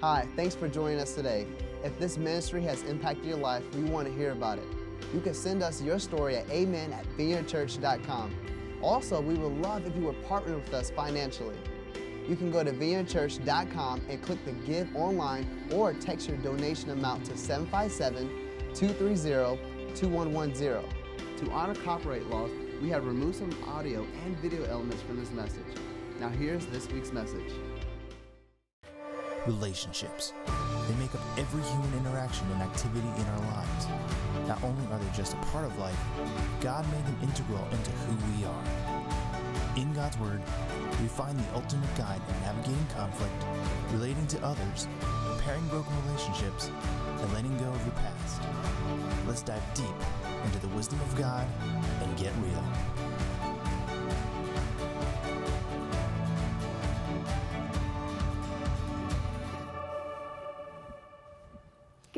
Hi, thanks for joining us today. If this ministry has impacted your life, we want to hear about it. You can send us your story at amen at vineyardchurch.com. Also, we would love if you would partner with us financially. You can go to vineyardchurch.com and click the Give online or text your donation amount to 757 230 2110. To honor copyright laws, we have removed some audio and video elements from this message. Now, here's this week's message. Relationships. They make up every human interaction and activity in our lives. Not only are they just a part of life, God made them integral into who we are. In God's Word, we find the ultimate guide in navigating conflict, relating to others, repairing broken relationships, and letting go of the past. Let's dive deep into the wisdom of God and get real.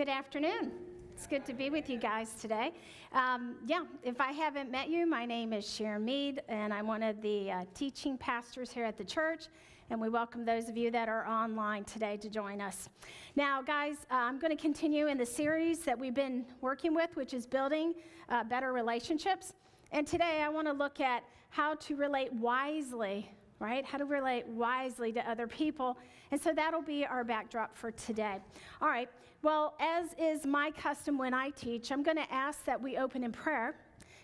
Good afternoon. It's good to be with you guys today. Um, yeah, if I haven't met you, my name is Sharon Meade, and I'm one of the uh, teaching pastors here at the church. And we welcome those of you that are online today to join us. Now, guys, uh, I'm going to continue in the series that we've been working with, which is building uh, better relationships. And today I want to look at how to relate wisely right? How to relate wisely to other people. And so that'll be our backdrop for today. All right. Well, as is my custom when I teach, I'm going to ask that we open in prayer.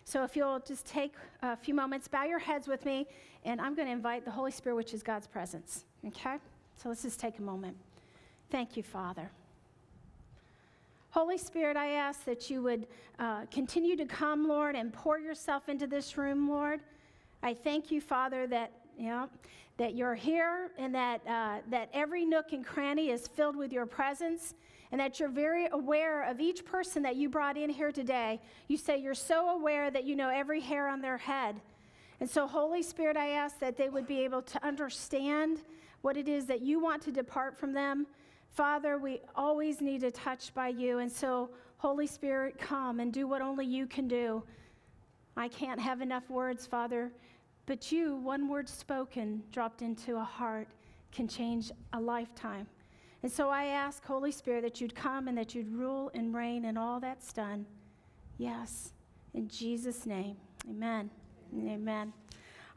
So if you'll just take a few moments, bow your heads with me, and I'm going to invite the Holy Spirit, which is God's presence. Okay? So let's just take a moment. Thank you, Father. Holy Spirit, I ask that you would uh, continue to come, Lord, and pour yourself into this room, Lord. I thank you, Father, that yeah, that you're here and that, uh, that every nook and cranny is filled with your presence and that you're very aware of each person that you brought in here today. You say you're so aware that you know every hair on their head. And so, Holy Spirit, I ask that they would be able to understand what it is that you want to depart from them. Father, we always need a touch by you. And so, Holy Spirit, come and do what only you can do. I can't have enough words, Father, but you, one word spoken, dropped into a heart, can change a lifetime. And so I ask, Holy Spirit, that you'd come and that you'd rule and reign and all that's done. Yes, in Jesus' name. Amen. Amen.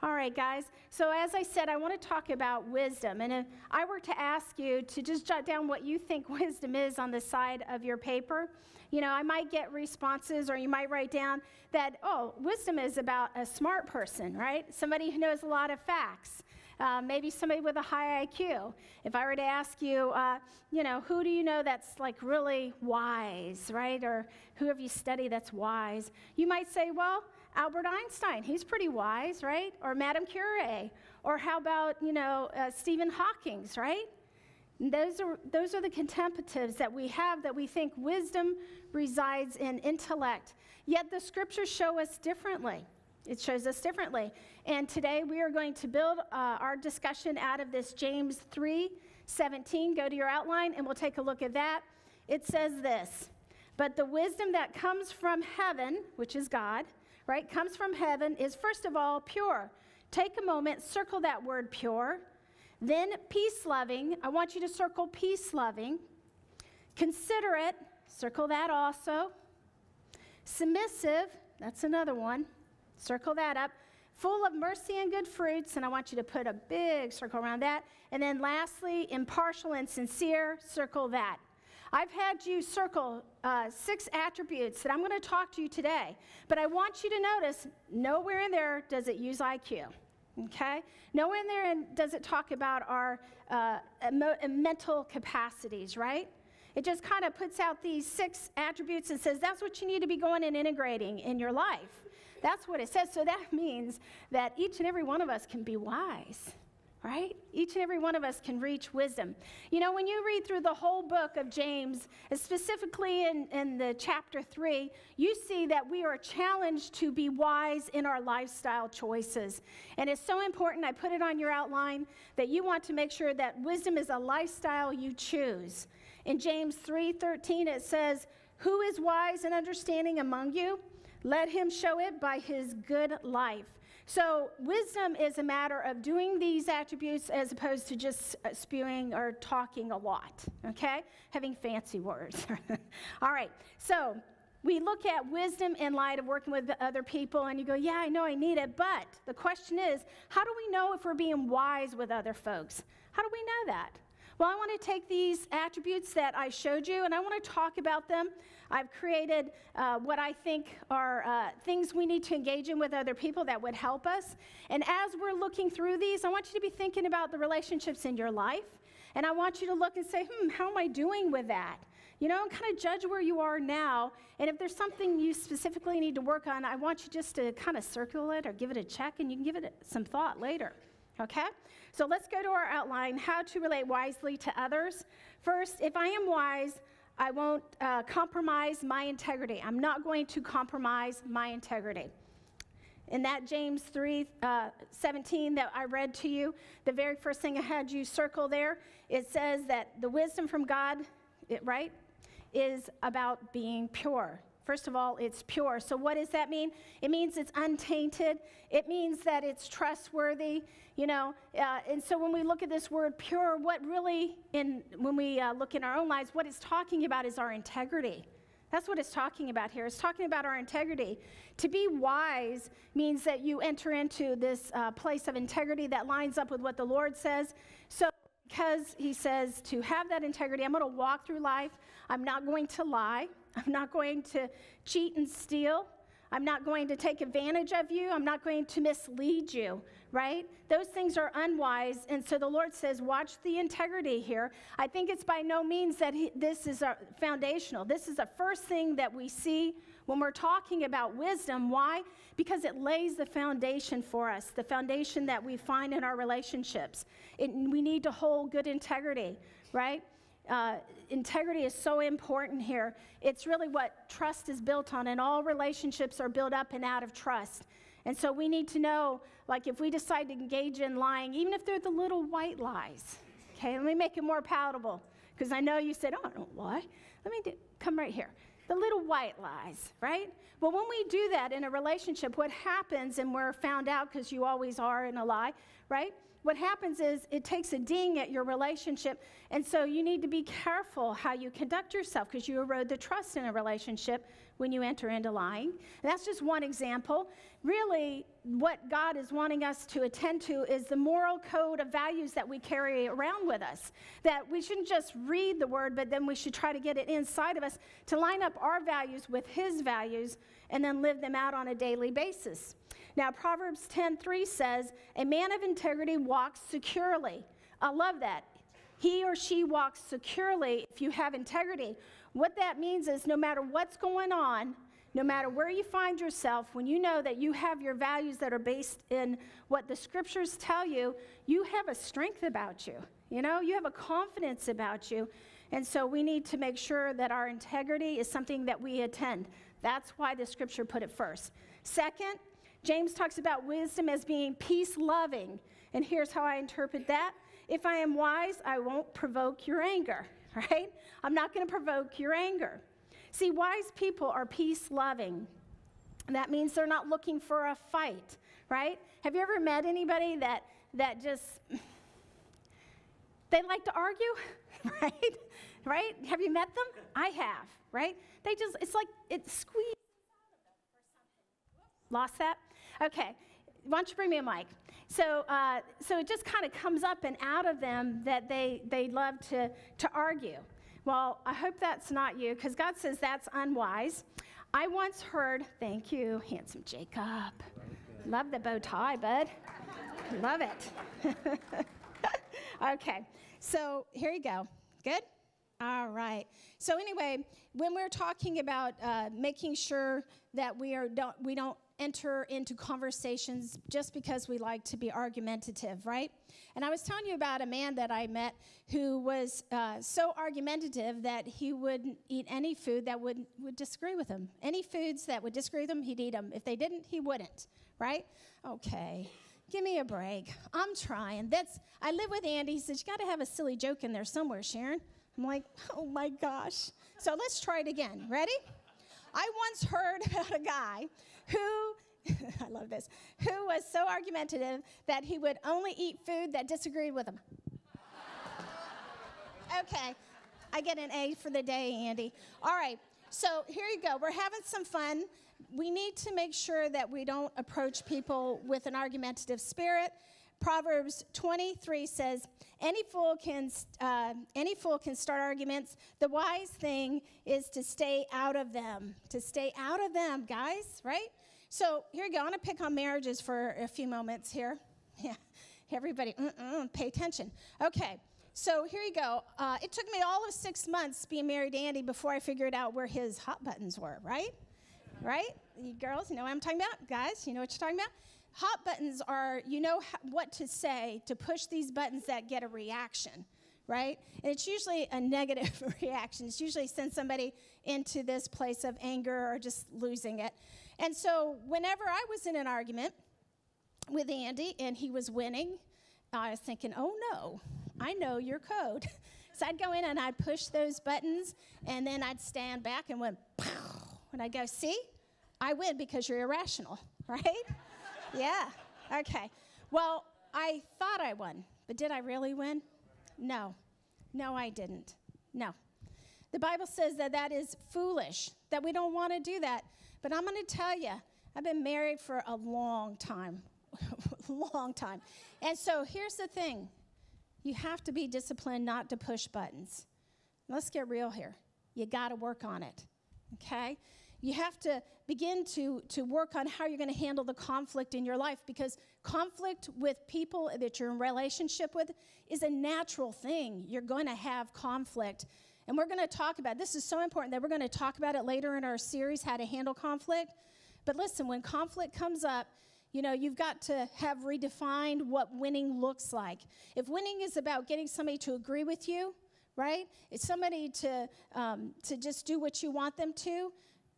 All right, guys. So, as I said, I want to talk about wisdom. And if I were to ask you to just jot down what you think wisdom is on the side of your paper, you know, I might get responses, or you might write down that, oh, wisdom is about a smart person, right? Somebody who knows a lot of facts. Uh, maybe somebody with a high IQ. If I were to ask you, uh, you know, who do you know that's like really wise, right? Or who have you studied that's wise? You might say, well, Albert Einstein, he's pretty wise, right? Or Madame Curie. Or how about, you know, uh, Stephen Hawking's, right? Those are, those are the contemplatives that we have that we think wisdom resides in intellect. Yet the scriptures show us differently. It shows us differently. And today we are going to build uh, our discussion out of this James 3 17. Go to your outline and we'll take a look at that. It says this But the wisdom that comes from heaven, which is God, right, comes from heaven, is first of all pure. Take a moment, circle that word pure. Then peace loving. I want you to circle peace loving. Considerate, circle that also. Submissive, that's another one. Circle that up. Full of mercy and good fruits, and I want you to put a big circle around that. And then lastly, impartial and sincere, circle that. I've had you circle uh, six attributes that I'm going to talk to you today, but I want you to notice nowhere in there does it use IQ. Okay? Nowhere in there does it talk about our uh, mental capacities, right? It just kind of puts out these six attributes and says that's what you need to be going and integrating in your life. That's what it says. So that means that each and every one of us can be wise right? Each and every one of us can reach wisdom. You know, when you read through the whole book of James, specifically in, in the chapter three, you see that we are challenged to be wise in our lifestyle choices. And it's so important, I put it on your outline, that you want to make sure that wisdom is a lifestyle you choose. In James 3:13, it says, Who is wise and understanding among you? Let him show it by his good life So, wisdom is a matter of doing these attributes as opposed to just uh, spewing or talking a lot, okay? Having fancy words. All right, so we look at wisdom in light of working with other people, and you go, Yeah, I know I need it. But the question is, how do we know if we're being wise with other folks? How do we know that? Well, I want to take these attributes that I showed you and I want to talk about them. I've created uh, what I think are uh, things we need to engage in with other people that would help us. And as we're looking through these, I want you to be thinking about the relationships in your life. And I want you to look and say, hmm, how am I doing with that? You know, and kind of judge where you are now. And if there's something you specifically need to work on, I want you just to kind of circle it or give it a check, and you can give it some thought later. Okay? So let's go to our outline how to relate wisely to others. First, if I am wise, I won't uh, compromise my integrity. I'm not going to compromise my integrity. In that James 3 uh, 17 that I read to you, the very first thing I had you circle there, it says that the wisdom from God, it, right? is about being pure. First of all, it's pure. So, what does that mean? It means it's untainted. It means that it's trustworthy, you know. Uh, and so, when we look at this word pure, what really, in, when we uh, look in our own lives, what it's talking about is our integrity. That's what it's talking about here. It's talking about our integrity. To be wise means that you enter into this uh, place of integrity that lines up with what the Lord says. So, because He says to have that integrity, I'm going to walk through life I'm not going to lie. I'm not going to cheat and steal. I'm not going to take advantage of you. I'm not going to mislead you, right? Those things are unwise. And so the Lord says, watch the integrity here. I think it's by no means that he, this is our foundational. This is the first thing that we see when we're talking about wisdom. Why? Because it lays the foundation for us, the foundation that we find in our relationships. It, we need to hold good integrity, right? Uh, integrity is so important here. It's really what trust is built on, and all relationships are built up and out of trust. And so we need to know, like, if we decide to engage in lying, even if they're the little white lies, okay, let me make it more palatable, because I know you said, oh, I don't lie. Let me do, come right here. The little white lies, right? Well, when we do that in a relationship, what happens, and we're found out because you always are in a lie, right? What happens is it takes a ding at your relationship. And so you need to be careful how you conduct yourself because you erode the trust in a relationship when you enter into lying. And that's just one example. Really, what God is wanting us to attend to is the moral code of values that we carry around with us. That we shouldn't just read the word, but then we should try to get it inside of us to line up our values with His values and then live them out on a daily basis. Now, Proverbs 10:3 says, "A man of integrity walks securely." I love that. He or she walks securely if you have integrity. What that means is no matter what's going on, no matter where you find yourself, when you know that you have your values that are based in what the scriptures tell you, you have a strength about you. You know, you have a confidence about you. And so we need to make sure that our integrity is something that we attend. That's why the scripture put it first. Second, James talks about wisdom as being peace loving. And here's how I interpret that if I am wise, I won't provoke your anger, right? I'm not going to provoke your anger. See, wise people are peace loving. That means they're not looking for a fight, right? Have you ever met anybody that that just they like to argue, right? Right? Have you met them? I have, right? They just it's like it squeezes Lost that? Okay, why don't you bring me a mic? So, uh, so it just kind of comes up and out of them that they, they love to, to argue. Well, I hope that's not you, because God says that's unwise. I once heard, thank you, handsome Jacob. Love the bow tie, bud. Love it. okay, so here you go. Good? All right. So anyway, when we're talking about uh, making sure that we are don't we don't enter into conversations just because we like to be argumentative, right? And I was telling you about a man that I met who was uh, so argumentative that he wouldn't eat any food that would, would disagree with him. Any foods that would disagree with him, he'd eat them. If they didn't, he wouldn't, right? Okay. Give me a break. I'm trying. That's I live with Andy. He says, You gotta have a silly joke in there somewhere, Sharon. I'm like, oh my gosh. So let's try it again. Ready? I once heard about a guy who I love this, who was so argumentative that he would only eat food that disagreed with him. okay, I get an A for the day, Andy. All right, so here you go. We're having some fun. We need to make sure that we don't approach people with an argumentative spirit. Proverbs 23 says, any fool can uh, any fool can start arguments. The wise thing is to stay out of them. To stay out of them, guys. Right? So here you go. I'm going to pick on marriages for a few moments here. Yeah, everybody, pay attention. Okay. So here you go. Uh, it took me all of six months being married to Andy before I figured out where his hot buttons were, right? Right? You girls, you know what I'm talking about? Guys, you know what you're talking about? Hot buttons are, you know what to say to push these buttons that get a reaction, right? And it's usually a negative reaction. It's usually send somebody into this place of anger or just losing it. And so whenever I was in an argument with Andy and he was winning, I was thinking, oh no, I know your code. so I'd go in and I'd push those buttons, and then I'd stand back and went, pow, and I'd go, see, I win because you're irrational, right? Yeah, okay. Well, I thought I won, but did I really win? No. No, I didn't. No. The Bible says that that is foolish, that we don't want to do that. But I'm going to tell you, I've been married for a long time, long time. And so here's the thing you have to be disciplined not to push buttons. Let's get real here. You got to work on it, okay? You have to begin to, to work on how you're going to handle the conflict in your life because conflict with people that you're in relationship with is a natural thing. You're going to have conflict. And we're going to talk about this is so important that we're going to talk about it later in our series how to handle conflict. But listen, when conflict comes up, you know, you've got to have redefined what winning looks like. If winning is about getting somebody to agree with you, right? It's somebody to, um, to just do what you want them to.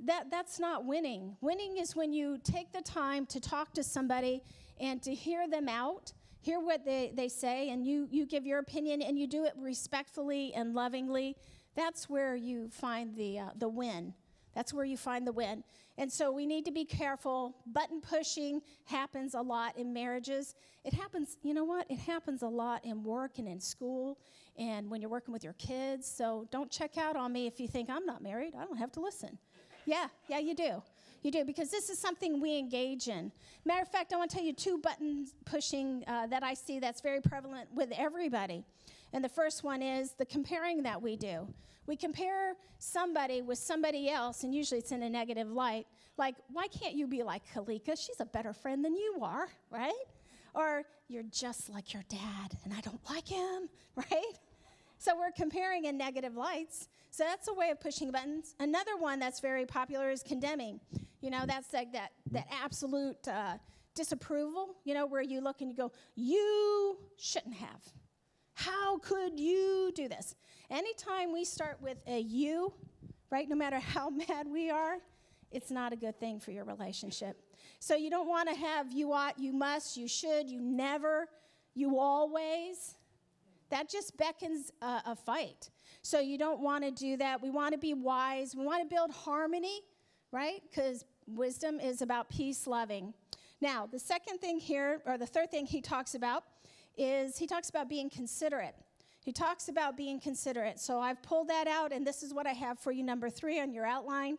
That, that's not winning. Winning is when you take the time to talk to somebody and to hear them out, hear what they, they say, and you, you give your opinion and you do it respectfully and lovingly. That's where you find the, uh, the win. That's where you find the win. And so we need to be careful. Button pushing happens a lot in marriages. It happens, you know what? It happens a lot in work and in school and when you're working with your kids. So don't check out on me if you think I'm not married. I don't have to listen. Yeah, yeah, you do. You do, because this is something we engage in. Matter of fact, I want to tell you two button pushing uh, that I see that's very prevalent with everybody. And the first one is the comparing that we do. We compare somebody with somebody else, and usually it's in a negative light. Like, why can't you be like Kalika? She's a better friend than you are, right? Or you're just like your dad, and I don't like him, right? So we're comparing in negative lights. So that's a way of pushing buttons. Another one that's very popular is condemning. You know, that's like that, that absolute uh, disapproval, you know, where you look and you go, you shouldn't have. How could you do this? Anytime we start with a you, right, no matter how mad we are, it's not a good thing for your relationship. So you don't want to have you ought, you must, you should, you never, you always. That just beckons a, a fight. So you don't want to do that. We want to be wise. We want to build harmony, right? Because wisdom is about peace loving. Now, the second thing here, or the third thing he talks about, is he talks about being considerate. He talks about being considerate. So I've pulled that out, and this is what I have for you, number three on your outline.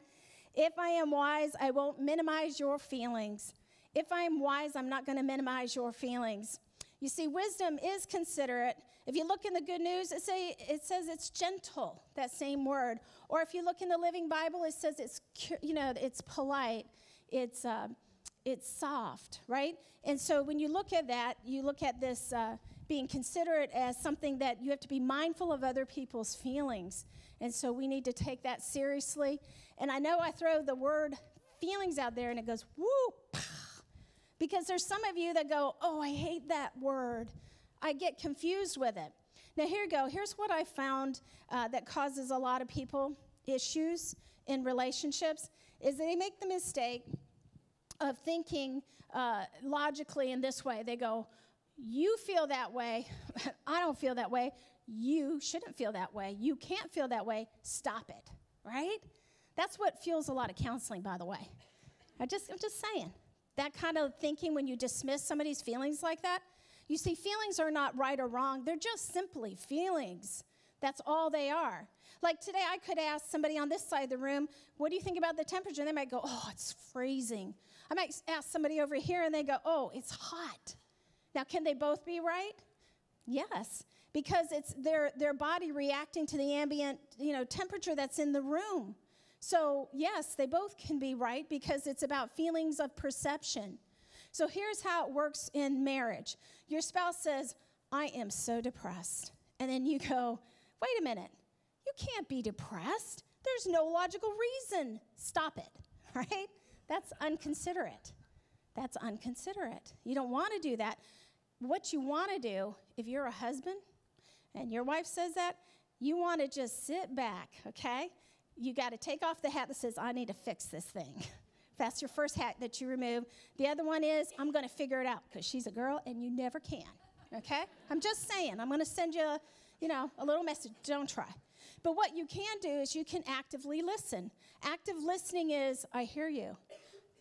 If I am wise, I won't minimize your feelings. If I am wise, I'm not going to minimize your feelings. You see, wisdom is considerate. If you look in the good news, it, say, it says it's gentle, that same word. Or if you look in the Living Bible, it says it's, you know, it's polite, it's, uh, it's soft, right? And so when you look at that, you look at this uh, being considerate as something that you have to be mindful of other people's feelings. And so we need to take that seriously. And I know I throw the word feelings out there and it goes, whoop, because there's some of you that go, oh, I hate that word. I get confused with it. Now, here you go. Here's what I found uh, that causes a lot of people issues in relationships is they make the mistake of thinking uh, logically in this way. They go, You feel that way. I don't feel that way. You shouldn't feel that way. You can't feel that way. Stop it, right? That's what fuels a lot of counseling, by the way. I just, I'm just saying. That kind of thinking when you dismiss somebody's feelings like that? You see, feelings are not right or wrong, they're just simply feelings. That's all they are. Like today, I could ask somebody on this side of the room, What do you think about the temperature? And they might go, Oh, it's freezing. I might ask somebody over here and they go, Oh, it's hot. Now, can they both be right? Yes, because it's their, their body reacting to the ambient you know, temperature that's in the room. So, yes, they both can be right because it's about feelings of perception. So, here's how it works in marriage your spouse says, I am so depressed. And then you go, wait a minute, you can't be depressed. There's no logical reason. Stop it, right? That's unconsiderate. That's unconsiderate. You don't want to do that. What you want to do, if you're a husband and your wife says that, you want to just sit back, okay? You got to take off the hat that says, I need to fix this thing. That's your first hat that you remove. The other one is, I'm going to figure it out because she's a girl and you never can, okay? I'm just saying, I'm going to send you, you know, a little message. Don't try. But what you can do is you can actively listen. Active listening is, I hear you.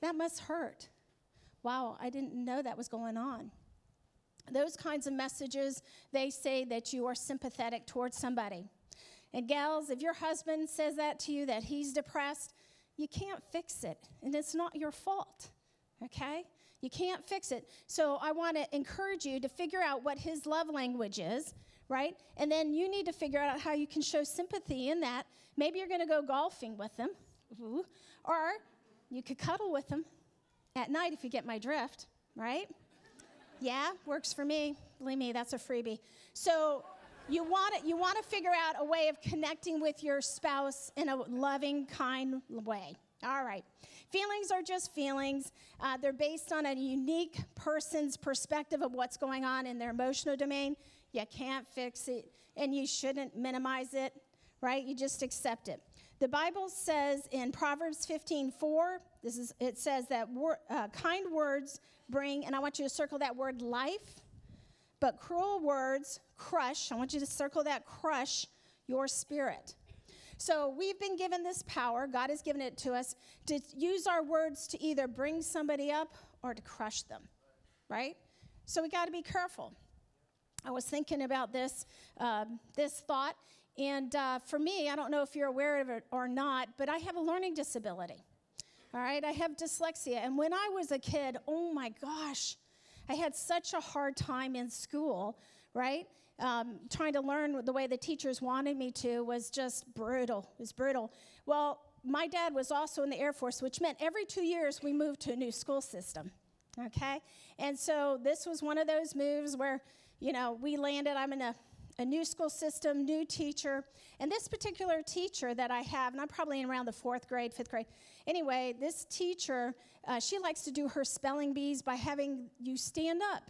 That must hurt. Wow, I didn't know that was going on. Those kinds of messages, they say that you are sympathetic towards somebody. And gals, if your husband says that to you, that he's depressed, you can't fix it. And it's not your fault, okay? You can't fix it. So I want to encourage you to figure out what his love language is, right? And then you need to figure out how you can show sympathy in that. Maybe you're going to go golfing with him, or you could cuddle with him at night if you get my drift, right? Yeah, works for me. Believe me, that's a freebie. So you want to, you want to figure out a way of connecting with your spouse in a loving, kind way. All right. Feelings are just feelings. Uh, they're based on a unique person's perspective of what's going on in their emotional domain. You can't fix it, and you shouldn't minimize it, right? You just accept it. The Bible says in Proverbs 15 4, this is, it says that wor- uh, kind words bring, and I want you to circle that word life, but cruel words crush. I want you to circle that crush your spirit. So we've been given this power, God has given it to us, to use our words to either bring somebody up or to crush them, right? So we got to be careful. I was thinking about this, um, this thought, and uh, for me, I don't know if you're aware of it or not, but I have a learning disability. All right, I have dyslexia. And when I was a kid, oh my gosh, I had such a hard time in school, right? Um, trying to learn the way the teachers wanted me to was just brutal. It was brutal. Well, my dad was also in the Air Force, which meant every two years we moved to a new school system. Okay? And so this was one of those moves where, you know, we landed, I'm in a a new school system, new teacher. And this particular teacher that I have, and I'm probably in around the fourth grade, fifth grade. Anyway, this teacher, uh, she likes to do her spelling bees by having you stand up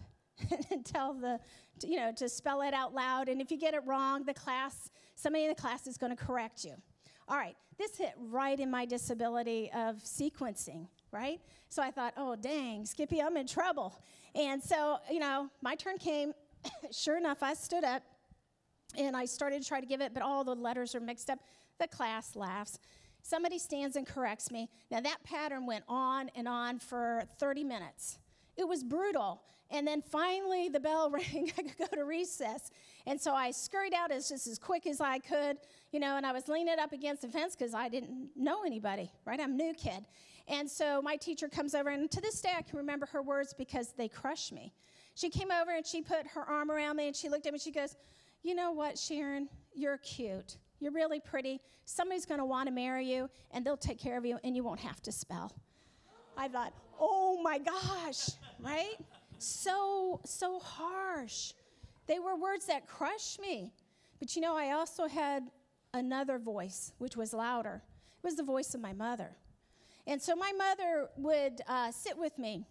and tell the, you know, to spell it out loud. And if you get it wrong, the class, somebody in the class is going to correct you. All right, this hit right in my disability of sequencing, right? So I thought, oh, dang, Skippy, I'm in trouble. And so, you know, my turn came. sure enough, I stood up and I started to try to give it, but all the letters are mixed up. The class laughs. Somebody stands and corrects me. Now, that pattern went on and on for 30 minutes. It was brutal. And then finally, the bell rang. I could go to recess. And so I scurried out as just as quick as I could, you know, and I was leaning up against the fence because I didn't know anybody, right? I'm new kid. And so my teacher comes over, and to this day, I can remember her words because they crush me. She came over and she put her arm around me and she looked at me and she goes, you know what, Sharon? You're cute. You're really pretty. Somebody's going to want to marry you, and they'll take care of you, and you won't have to spell. I thought, oh my gosh, right? So, so harsh. They were words that crushed me. But you know, I also had another voice, which was louder. It was the voice of my mother. And so my mother would uh, sit with me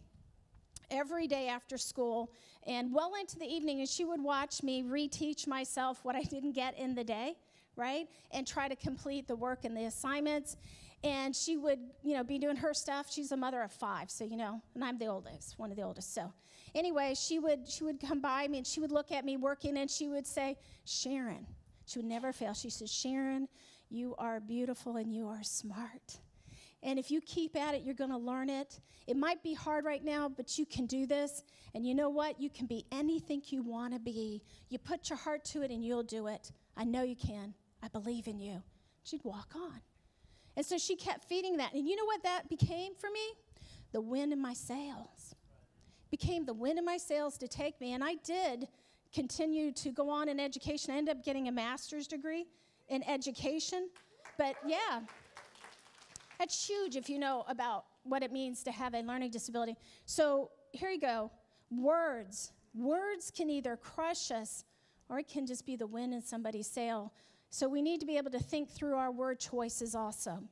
every day after school and well into the evening, and she would watch me reteach myself what I didn't get in the day, right? And try to complete the work and the assignments. And she would, you know, be doing her stuff. She's a mother of five, so you know, and I'm the oldest, one of the oldest. So, anyway, she would she would come by me and she would look at me working, and she would say, "Sharon." She would never fail. She says, "Sharon, you are beautiful and you are smart." And if you keep at it, you're going to learn it. It might be hard right now, but you can do this. And you know what? You can be anything you want to be. You put your heart to it and you'll do it. I know you can. I believe in you. She'd walk on. And so she kept feeding that. And you know what that became for me? The wind in my sails. Became the wind in my sails to take me. And I did continue to go on in education. I ended up getting a master's degree in education. But yeah, that's huge if you know about what it means to have a learning disability. So here you go. Words. Words can either crush us or it can just be the wind in somebody's sail. So we need to be able to think through our word choices also.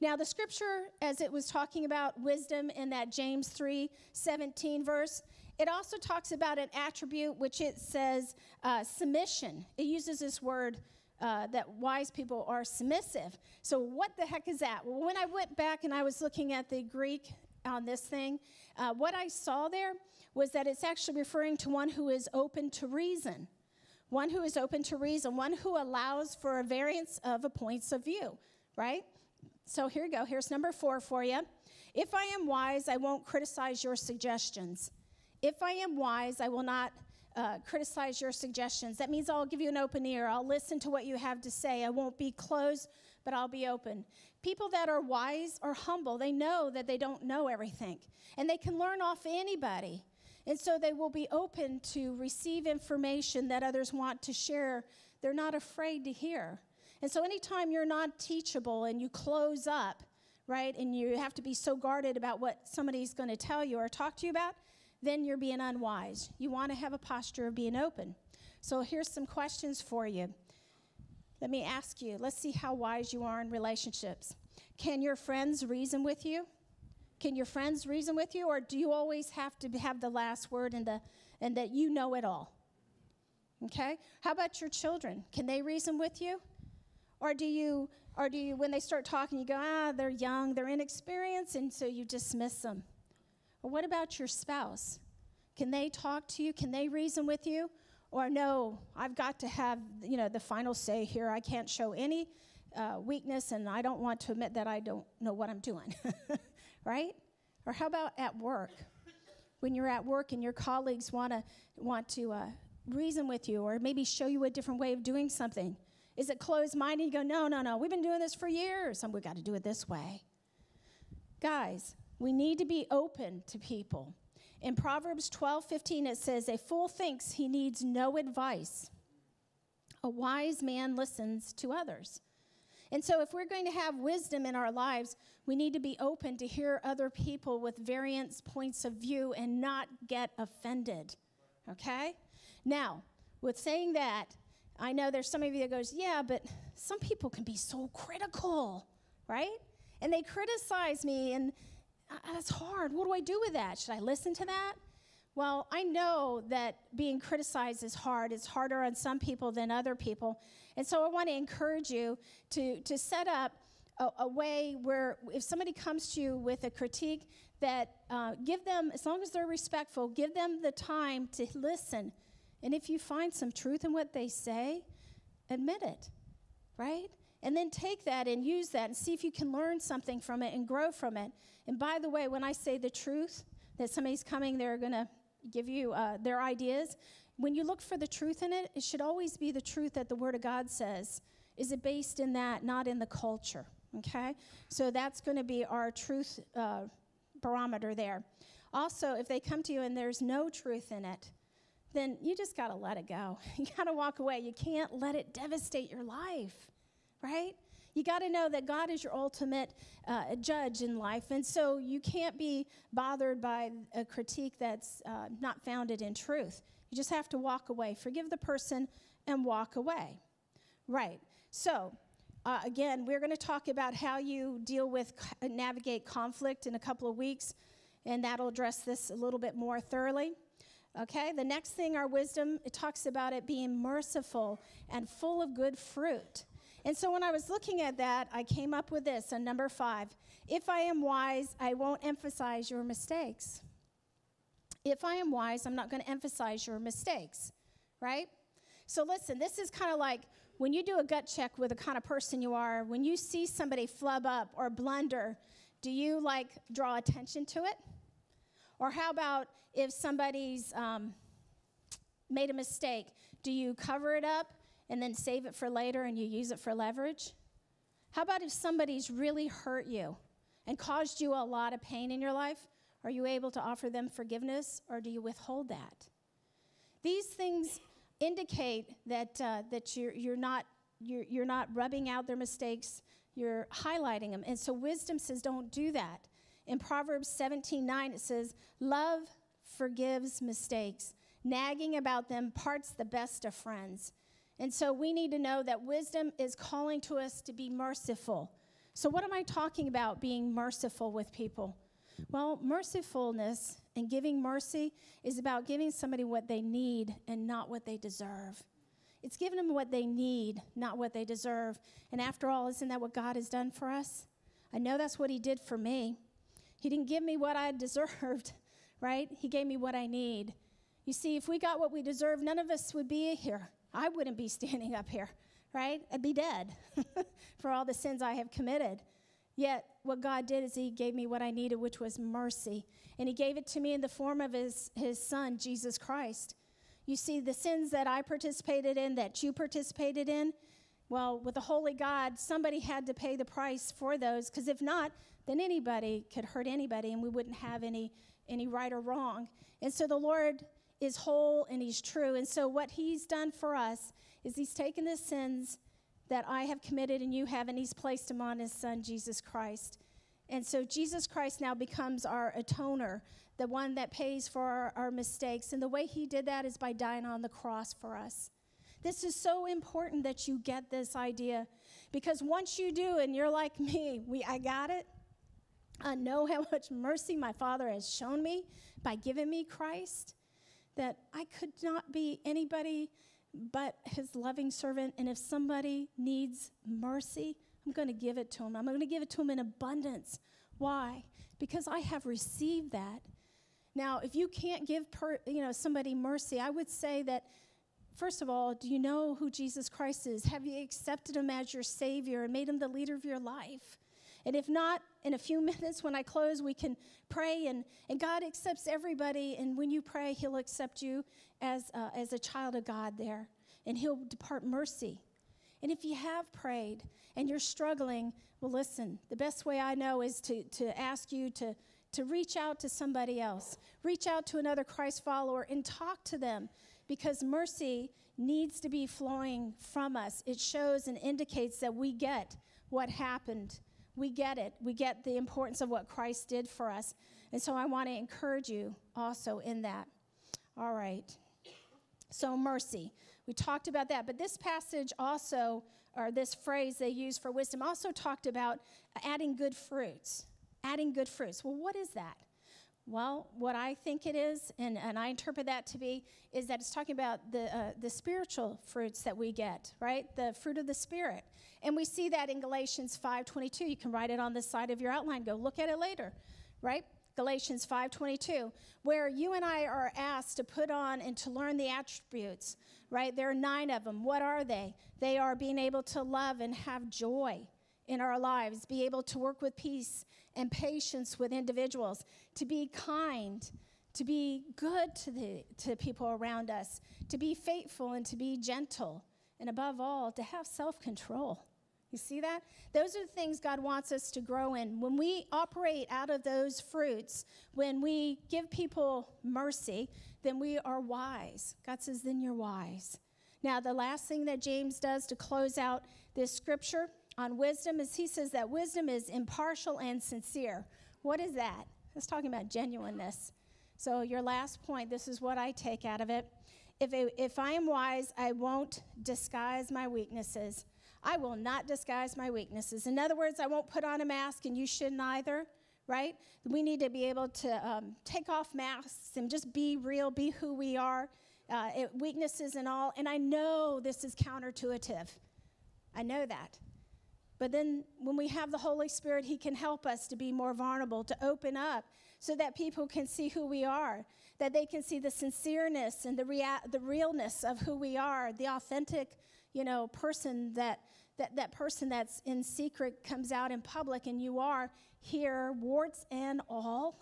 Now, the scripture, as it was talking about wisdom in that James 3 17 verse, it also talks about an attribute which it says uh, submission. It uses this word uh, that wise people are submissive. So, what the heck is that? Well, when I went back and I was looking at the Greek on this thing, uh, what I saw there was that it's actually referring to one who is open to reason one who is open to reason, one who allows for a variance of a points of view, right? So here you go. Here's number four for you. If I am wise, I won't criticize your suggestions. If I am wise, I will not uh, criticize your suggestions. That means I'll give you an open ear. I'll listen to what you have to say. I won't be closed, but I'll be open. People that are wise are humble. They know that they don't know everything, and they can learn off anybody. And so they will be open to receive information that others want to share. They're not afraid to hear. And so anytime you're not teachable and you close up, right, and you have to be so guarded about what somebody's going to tell you or talk to you about, then you're being unwise. You want to have a posture of being open. So here's some questions for you. Let me ask you, let's see how wise you are in relationships. Can your friends reason with you? Can your friends reason with you, or do you always have to have the last word and, the, and that you know it all? Okay? How about your children? Can they reason with you? Or do you, or do you, when they start talking, you go, ah, they're young, they're inexperienced, and so you dismiss them? Or what about your spouse? Can they talk to you? Can they reason with you? Or no, I've got to have, you know, the final say here. I can't show any uh, weakness, and I don't want to admit that I don't know what I'm doing. right? Or how about at work? When you're at work and your colleagues want to want to uh, reason with you, or maybe show you a different way of doing something. Is it closed minded? You go, no, no, no. We've been doing this for years, and we've got to do it this way. Guys, we need to be open to people. In Proverbs 12 15, it says, A fool thinks he needs no advice. A wise man listens to others. And so, if we're going to have wisdom in our lives, we need to be open to hear other people with various points of view and not get offended. Okay? Now, with saying that, I know there's some of you that goes, yeah, but some people can be so critical, right? And they criticize me, and that's hard. What do I do with that? Should I listen to that? Well, I know that being criticized is hard. It's harder on some people than other people. And so I want to encourage you to, to set up a, a, way where if somebody comes to you with a critique, that uh, give them, as long as they're respectful, give them the time to listen. And if you find some truth in what they say, admit it, right? And then take that and use that and see if you can learn something from it and grow from it. And by the way, when I say the truth, that somebody's coming, they're going to give you uh, their ideas. When you look for the truth in it, it should always be the truth that the Word of God says. Is it based in that, not in the culture? Okay? So that's going to be our truth uh, barometer there. Also, if they come to you and there's no truth in it, then you just got to let it go. You got to walk away. You can't let it devastate your life, right? You got to know that God is your ultimate uh, judge in life. And so you can't be bothered by a critique that's uh, not founded in truth. You just have to walk away. Forgive the person and walk away. Right. So, uh, again, we're going to talk about how you deal with, navigate conflict in a couple of weeks, and that'll address this a little bit more thoroughly. Okay, the next thing, our wisdom, it talks about it being merciful and full of good fruit. And so when I was looking at that, I came up with this on number five. If I am wise, I won't emphasize your mistakes. If I am wise, I'm not going to emphasize your mistakes, right? So listen, this is kind of like when you do a gut check with the kind of person you are, when you see somebody flub up or blunder, Do you like draw attention to it? Or how about if somebody's um, made a mistake? Do you cover it up and then save it for later and you use it for leverage? How about if somebody's really hurt you and caused you a lot of pain in your life? Are you able to offer them forgiveness or do you withhold that? These things indicate that, uh, that you're, you're, not, you're, you're not rubbing out their mistakes, you're highlighting them. And so wisdom says, don't do that. In Proverbs 17 9, it says, Love forgives mistakes. Nagging about them parts the best of friends. And so we need to know that wisdom is calling to us to be merciful. So, what am I talking about being merciful with people? Well, mercifulness and giving mercy is about giving somebody what they need and not what they deserve. It's giving them what they need, not what they deserve. And after all, isn't that what God has done for us? I know that's what He did for me. He didn't give me what I deserved, right? He gave me what I need. You see, if we got what we deserve, none of us would be here. I wouldn't be standing up here, right? I'd be dead for all the sins I have committed. Yet, what God did is He gave me what I needed, which was mercy. And He gave it to me in the form of His, his Son, Jesus Christ. You see, the sins that I participated in, that you participated in, well, with the Holy God, somebody had to pay the price for those, because if not, then anybody could hurt anybody and we wouldn't have any, any right or wrong. And so the Lord is whole and He's true. And so what He's done for us is He's taken the sins that I have committed and you have, and He's placed them on His Son, Jesus Christ. And so Jesus Christ now becomes our atoner, the one that pays for our, our, mistakes. And the way He did that is by dying on the cross for us. This is so important that you get this idea because once you do, and you're like me, we, I got it. I know how much mercy my Father has shown me by giving me Christ, that I could not be anybody but his loving servant. And if somebody needs mercy, I'm going to give it to him. I'm going to give it to him in abundance. Why? Because I have received that. Now, if you can't give per, you know somebody mercy, I would say that first of all, do you know who Jesus Christ is? Have you accepted him as your savior and made him the leader of your life? And if not, in a few minutes when I close, we can pray. And, and God accepts everybody. And when you pray, He'll accept you as, uh, as a child of God there. And He'll depart mercy. And if you have prayed and you're struggling, well, listen, the best way I know is to, to ask you to, to reach out to somebody else, reach out to another Christ follower and talk to them because mercy needs to be flowing from us. It shows and indicates that we get what happened we get it. We get the importance of what Christ did for us. And so I want to encourage you also in that. All right. So, mercy. We talked about that. But this passage also, or this phrase they use for wisdom, also talked about adding good fruits. Adding good fruits. Well, what is that? Well, what I think it is, and, and I interpret that to be, is that it's talking about the, uh, the spiritual fruits that we get, right? The fruit of the Spirit. And we see that in Galatians 5.22. You can write it on the side of your outline. Go look at it later, right? Galatians 5.22, where you and I are asked to put on and to learn the attributes, right? There are nine of them. What are they? They are being able to love and have joy in our lives, be able to work with peace and patience with individuals, to be kind, to be good to, the, to people around us, to be faithful and to be gentle, and above all, to have self control. You see that? Those are the things God wants us to grow in. When we operate out of those fruits, when we give people mercy, then we are wise. God says, then you're wise. Now, the last thing that James does to close out this scripture on wisdom is he says that wisdom is impartial and sincere. What is that? It's talking about genuineness. So, your last point, this is what I take out of it. If, I, if I am wise, I won't disguise my weaknesses. I will not disguise my weaknesses. In other words, I won't put on a mask, and you shouldn't either, right? We need to be able to um, take off masks and just be real, be who we are, uh, it, weaknesses and all. And I know this is counterintuitive. I know that. But then when we have the Holy Spirit, He can help us to be more vulnerable, to open up so that people can see who we are, that they can see the sincereness and the, rea- the realness of who we are, the authentic, you know, person that, that, that person that's in secret comes out in public and you are here, warts and all,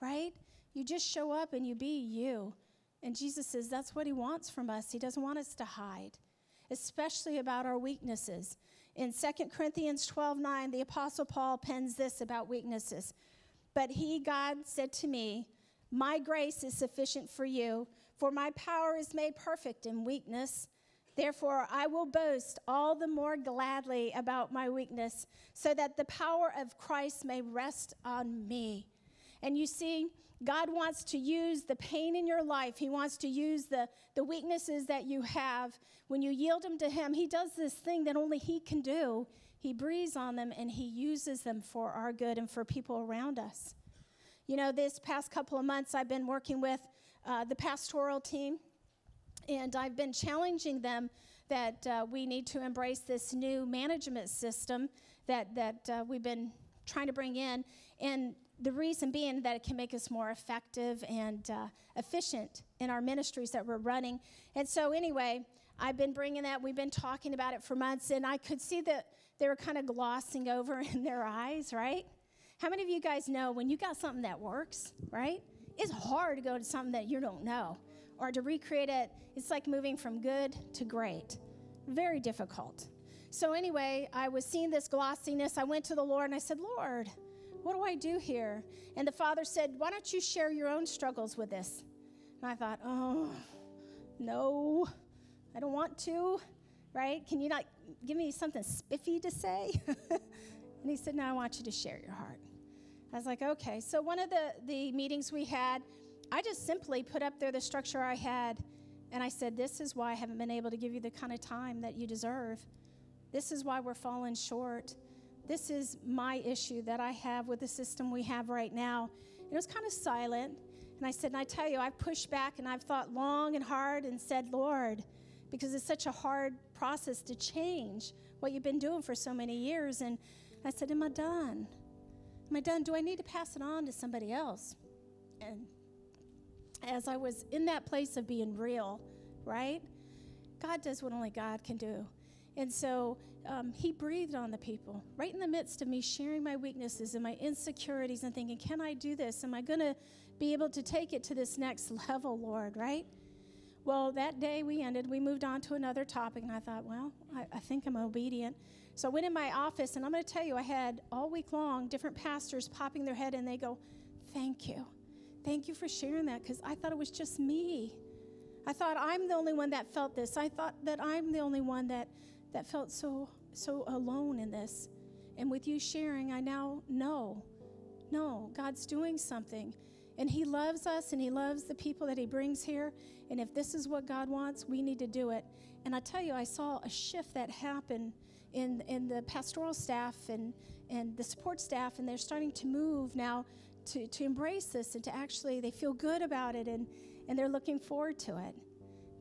right? You just show up and you be you. And Jesus says that's what he wants from us. He doesn't want us to hide, especially about our weaknesses. In 2 Corinthians 12 9, the Apostle Paul pens this about weaknesses. But he, God, said to me, My grace is sufficient for you, for my power is made perfect in weakness. Therefore, I will boast all the more gladly about my weakness, so that the power of Christ may rest on me. And you see, God wants to use the pain in your life. He wants to use the, the weaknesses that you have. When you yield them to Him, He does this thing that only He can do. He breathes on them and He uses them for our good and for people around us. You know, this past couple of months, I've been working with uh, the pastoral team, and I've been challenging them that uh, we need to embrace this new management system that, that uh, we've been trying to bring in. And the reason being that it can make us more effective and uh, efficient in our ministries that we're running. And so, anyway, I've been bringing that. We've been talking about it for months, and I could see that they were kind of glossing over in their eyes, right? How many of you guys know when you got something that works, right? It's hard to go to something that you don't know or to recreate it. It's like moving from good to great. Very difficult. So, anyway, I was seeing this glossiness. I went to the Lord and I said, Lord, what do I do here? And the father said, Why don't you share your own struggles with this? And I thought, Oh, no, I don't want to, right? Can you not give me something spiffy to say? and he said, No, I want you to share your heart. I was like, Okay. So, one of the, the meetings we had, I just simply put up there the structure I had. And I said, This is why I haven't been able to give you the kind of time that you deserve. This is why we're falling short. This is my issue that I have with the system we have right now. And it was kind of silent. And I said, and I tell you, I've pushed back and I've thought long and hard and said, Lord, because it's such a hard process to change what you've been doing for so many years. And I said, Am I done? Am I done? Do I need to pass it on to somebody else? And as I was in that place of being real, right? God does what only God can do. And so um, he breathed on the people right in the midst of me sharing my weaknesses and my insecurities and thinking, can I do this? Am I going to be able to take it to this next level, Lord, right? Well, that day we ended, we moved on to another topic, and I thought, well, I, I think I'm obedient. So I went in my office, and I'm going to tell you, I had all week long different pastors popping their head, and they go, Thank you. Thank you for sharing that, because I thought it was just me. I thought I'm the only one that felt this. I thought that I'm the only one that that felt so so alone in this. And with you sharing, I now know, no, God's doing something. And He loves us and He loves the people that He brings here. And if this is what God wants, we need to do it. And I tell you, I saw a shift that happened in, in the pastoral staff and, and the support staff, and they're starting to move now to, to embrace this and to actually, they feel good about it and, and they're looking forward to it.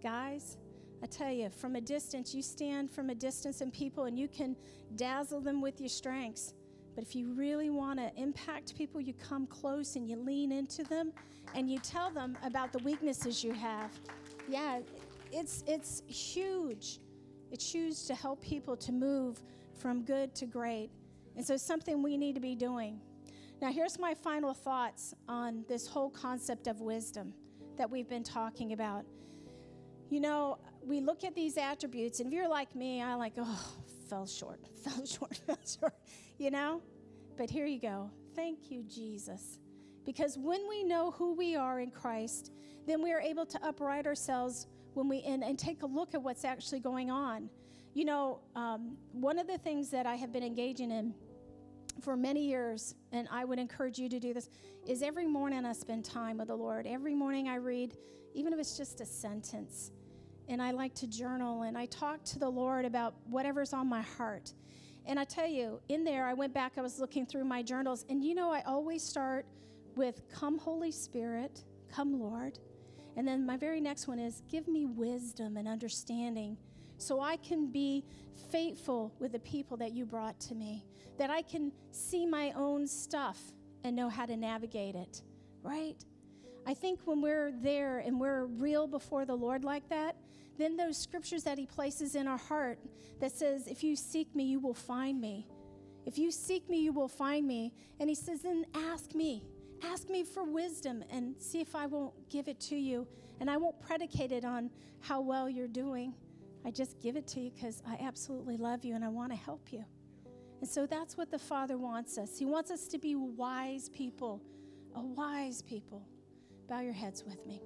Guys, I tell you, from a distance, you stand from a distance in people and you can dazzle them with your strengths. But if you really want to impact people, you come close and you lean into them and you tell them about the weaknesses you have. Yeah, it's, it's huge. It's huge to help people to move from good to great. And so it's something we need to be doing. Now, here's my final thoughts on this whole concept of wisdom that we've been talking about. You know, we look at these attributes, and if you're like me, I like, oh, fell short, fell short, fell short, you know? But here you go. Thank you, Jesus. Because when we know who we are in Christ, then we are able to upright ourselves when we and, and take a look at what's actually going on. You know, um, one of the things that I have been engaging in for many years, and I would encourage you to do this, is every morning I spend time with the Lord. Every morning I read, even if it's just a sentence and I like to journal and I talk to the Lord about whatever's on my heart. And I tell you, in there, I went back, I was looking through my journals, and you know, I always start with, Come, Holy Spirit, come, Lord. And then my very next one is, Give me wisdom and understanding so I can be faithful with the people that you brought to me, that I can see my own stuff and know how to navigate it, right? I think when we're there and we're real before the Lord like that, then those scriptures that He places in our heart that says, If you seek me, you will find me. If you seek me, you will find me. And He says, Then ask me. Ask me for wisdom and see if I won't give it to you. And I won't predicate it on how well you're doing. I just give it to you because I absolutely love you and I want to help you. And so that's what the Father wants us. He wants us to be wise people, a wise people. Bow your heads with me.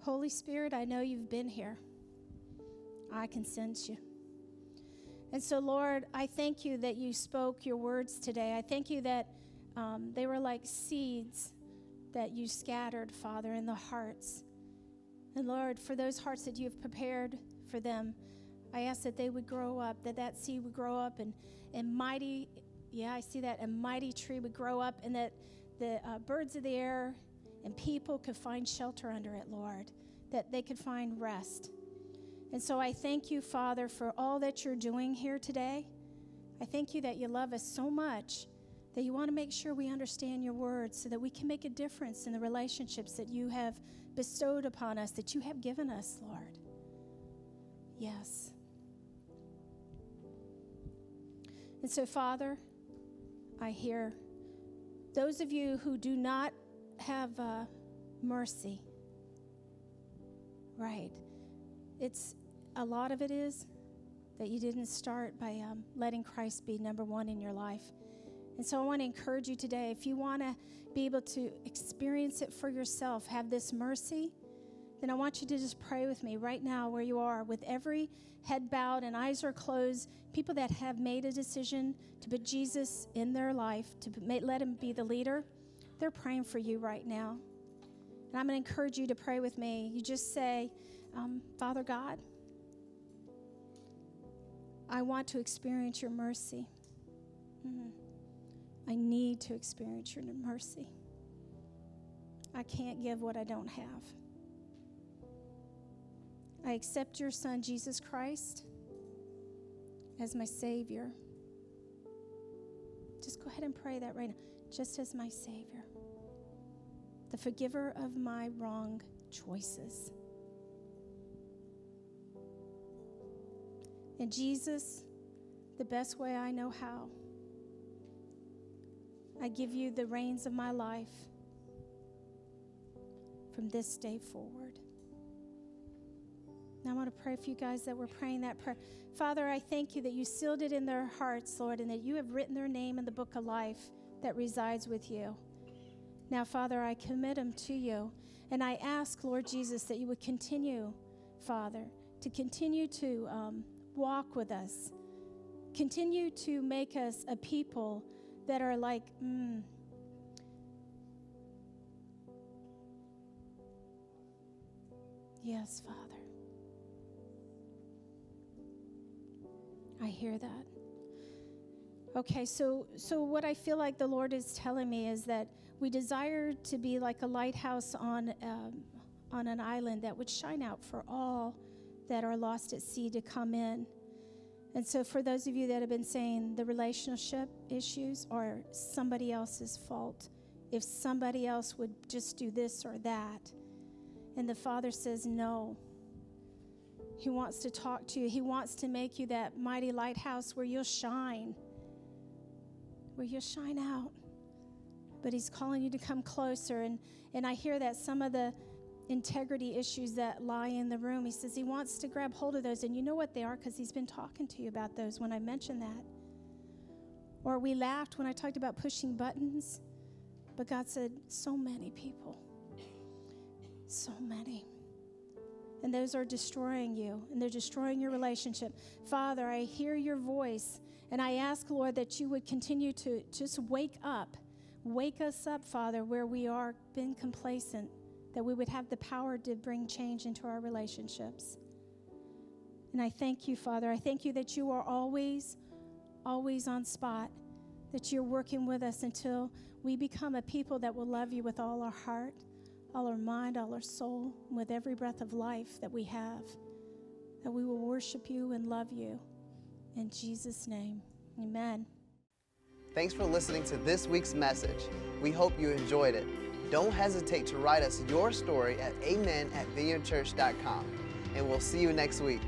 Holy Spirit, I know you've been here. I can sense you. And so, Lord, I thank you that you spoke your words today. I thank you that um, they were like seeds that you scattered, Father, in the hearts. And Lord, for those hearts that you have prepared for them, I ask that they would grow up, that that seed would grow up and, and mighty, yeah, I see that, a mighty tree would grow up and that the uh, birds of the air and people could find shelter under it, Lord, that they could find rest. And so I thank you, Father, for all that you're doing here today. I thank you that you love us so much that you want to make sure we understand your words so that we can make a difference in the relationships that you have bestowed upon us, that you have given us, Lord. Yes. And so, Father, I hear those of you who do not have uh, mercy, right? It's a lot of it is that you didn't start by um, letting Christ be number one in your life. And so I want to encourage you today if you want to be able to experience it for yourself, have this mercy, then I want you to just pray with me right now where you are, with every head bowed and eyes are closed. People that have made a decision to put Jesus in their life, to let him be the leader, they're praying for you right now. And I'm going to encourage you to pray with me. You just say, um, Father God, I want to experience your mercy. Mm-hmm. I need to experience your mercy. I can't give what I don't have. I accept your Son, Jesus Christ, as my Savior. Just go ahead and pray that right now. Just as my Savior, the forgiver of my wrong choices. And Jesus, the best way I know how, I give you the reins of my life from this day forward. Now, I want to pray for you guys that were praying that prayer. Father, I thank you that you sealed it in their hearts, Lord, and that you have written their name in the book of life that resides with you. Now, Father, I commit them to you. And I ask, Lord Jesus, that you would continue, Father, to continue to um, walk with us. Continue to make us a people that are like, mm, yes, Father. I hear that. Okay, so so what I feel like the Lord is telling me is that we desire to be like a lighthouse on um, on an island that would shine out for all that are lost at sea to come in. And so, for those of you that have been saying the relationship issues are somebody else's fault, if somebody else would just do this or that, and the Father says, No. He wants to talk to you, He wants to make you that mighty lighthouse where you'll shine, where you'll shine out. But He's calling you to come closer. And, and I hear that some of the integrity issues that lie in the room. He says he wants to grab hold of those, and you know what they are because he's been talking to you about those when I mentioned that. Or we laughed when I talked about pushing buttons, but God said, so many people, so many. And those are destroying you, and they're destroying your relationship. Father, I hear your voice, and I ask, Lord, that you would continue to just wake up. Wake us up, Father, where we are been complacent that we would have the power to bring change into our relationships. And I thank you, Father. I thank you that you are always, always on spot, that you're working with us until we become a people that will love you with all our heart, all our mind, all our soul, with every breath of life that we have, that we will worship you and love you. In Jesus' name, amen. Thanks for listening to this week's message. We hope you enjoyed it. Don't hesitate to write us your story at amen at vineyardchurch.com. And we'll see you next week.